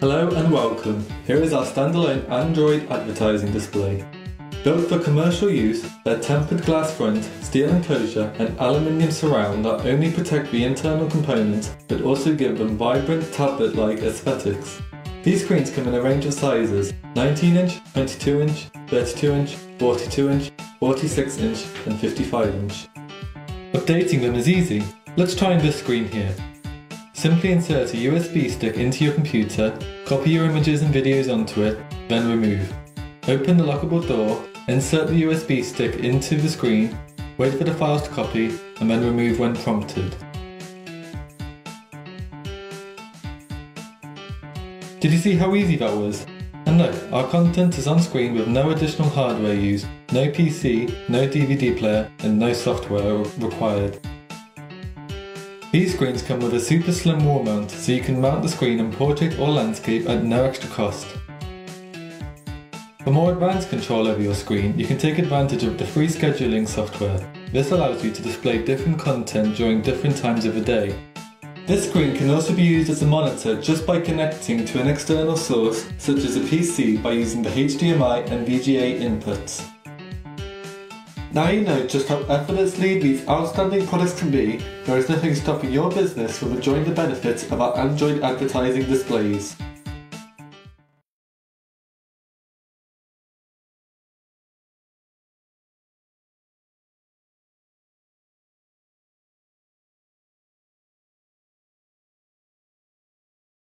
Hello and welcome. Here is our standalone Android advertising display. Built for commercial use, their tempered glass front, steel enclosure and aluminium surround not only protect the internal components but also give them vibrant tablet-like aesthetics. These screens come in a range of sizes 19 inch, 22 inch, 32 inch, 42 inch, 46 inch and 55 inch. Updating them is easy. Let's try this screen here. Simply insert a USB stick into your computer, copy your images and videos onto it, then remove. Open the lockable door, insert the USB stick into the screen, wait for the files to copy, and then remove when prompted. Did you see how easy that was? And look, our content is on screen with no additional hardware used, no PC, no DVD player, and no software required. These screens come with a super slim wall mount so you can mount the screen in portrait or landscape at no extra cost. For more advanced control over your screen, you can take advantage of the free scheduling software. This allows you to display different content during different times of the day. This screen can also be used as a monitor just by connecting to an external source such as a PC by using the HDMI and VGA inputs. Now you know just how effortlessly these outstanding products can be, there is nothing stopping your business from enjoying the benefits of our Android advertising displays.